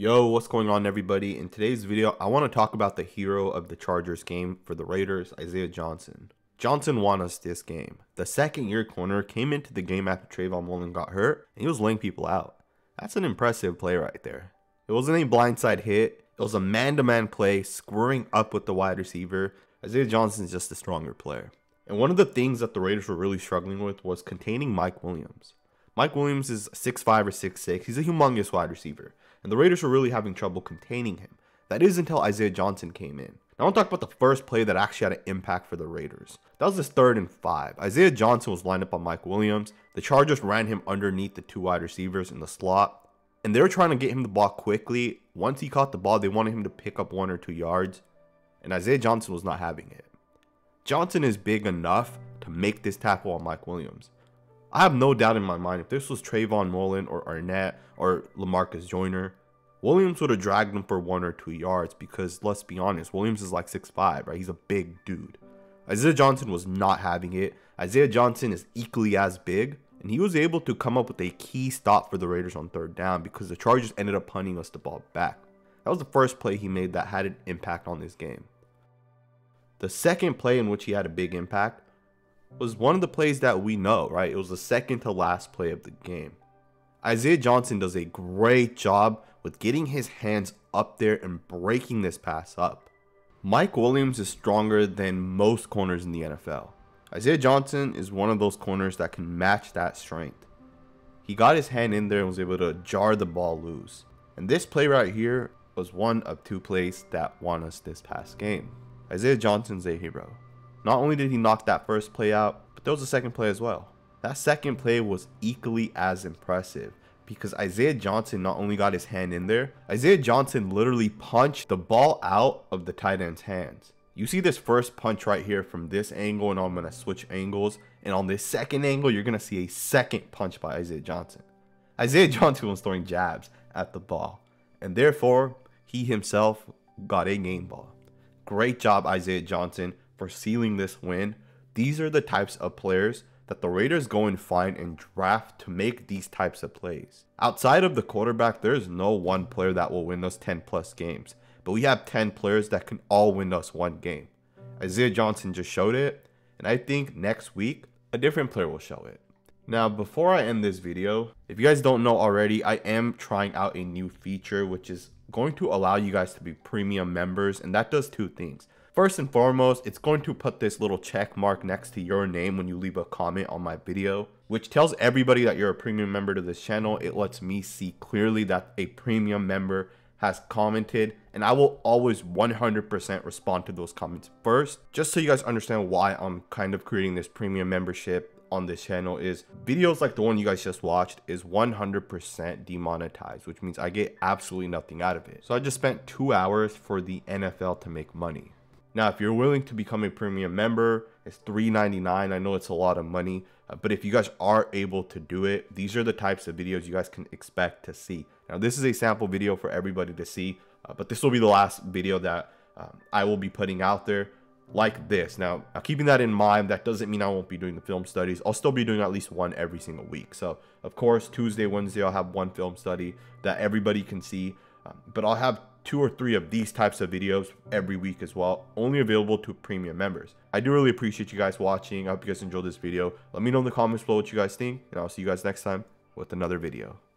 Yo, what's going on everybody? In today's video, I want to talk about the hero of the Chargers game for the Raiders, Isaiah Johnson. Johnson won us this game. The second year corner came into the game after Trayvon Mullen got hurt, and he was laying people out. That's an impressive play right there. It wasn't a blindside hit, it was a man-to-man play, squaring up with the wide receiver. Isaiah Johnson is just a stronger player. And one of the things that the Raiders were really struggling with was containing Mike Williams. Mike Williams is 6'5 or 6'6. He's a humongous wide receiver and the Raiders were really having trouble containing him. That is until Isaiah Johnson came in. Now I want to talk about the first play that actually had an impact for the Raiders. That was his third and five. Isaiah Johnson was lined up on Mike Williams. The Chargers ran him underneath the two wide receivers in the slot. And they were trying to get him the ball quickly. Once he caught the ball, they wanted him to pick up one or two yards. And Isaiah Johnson was not having it. Johnson is big enough to make this tackle on Mike Williams. I have no doubt in my mind if this was Trayvon Mullen or Arnette or Lamarcus Joyner, Williams would have dragged him for one or two yards because let's be honest, Williams is like 6'5, right? He's a big dude. Isaiah Johnson was not having it. Isaiah Johnson is equally as big, and he was able to come up with a key stop for the Raiders on third down because the Chargers ended up punting us the ball back. That was the first play he made that had an impact on this game. The second play in which he had a big impact was one of the plays that we know, right? It was the second to last play of the game. Isaiah Johnson does a great job with getting his hands up there and breaking this pass up. Mike Williams is stronger than most corners in the NFL. Isaiah Johnson is one of those corners that can match that strength. He got his hand in there and was able to jar the ball loose. And this play right here was one of two plays that won us this past game. Isaiah Johnson's a hero. Not only did he knock that first play out, but there was a second play as well. That second play was equally as impressive because Isaiah Johnson not only got his hand in there, Isaiah Johnson literally punched the ball out of the tight end's hands. You see this first punch right here from this angle, and I'm going to switch angles. And on this second angle, you're going to see a second punch by Isaiah Johnson. Isaiah Johnson was throwing jabs at the ball, and therefore, he himself got a game ball. Great job, Isaiah Johnson, for sealing this win. These are the types of players that the Raiders go and find and draft to make these types of plays. Outside of the quarterback, there's no one player that will win us 10 plus games, but we have 10 players that can all win us one game. Isaiah Johnson just showed it, and I think next week, a different player will show it. Now, before I end this video, if you guys don't know already, I am trying out a new feature which is going to allow you guys to be premium members, and that does two things. First and foremost, it's going to put this little check mark next to your name when you leave a comment on my video, which tells everybody that you're a premium member to this channel. It lets me see clearly that a premium member has commented and I will always 100% respond to those comments first. Just so you guys understand why I'm kind of creating this premium membership on this channel is videos like the one you guys just watched is 100% demonetized which means I get absolutely nothing out of it. So I just spent two hours for the NFL to make money now, if you're willing to become a premium member, it's $3.99. I know it's a lot of money, uh, but if you guys are able to do it, these are the types of videos you guys can expect to see. Now, this is a sample video for everybody to see, uh, but this will be the last video that um, I will be putting out there like this. Now, keeping that in mind, that doesn't mean I won't be doing the film studies. I'll still be doing at least one every single week. So, of course, Tuesday, Wednesday, I'll have one film study that everybody can see. Um, but I'll have two or three of these types of videos every week as well, only available to premium members. I do really appreciate you guys watching. I hope you guys enjoyed this video. Let me know in the comments below what you guys think, and I'll see you guys next time with another video.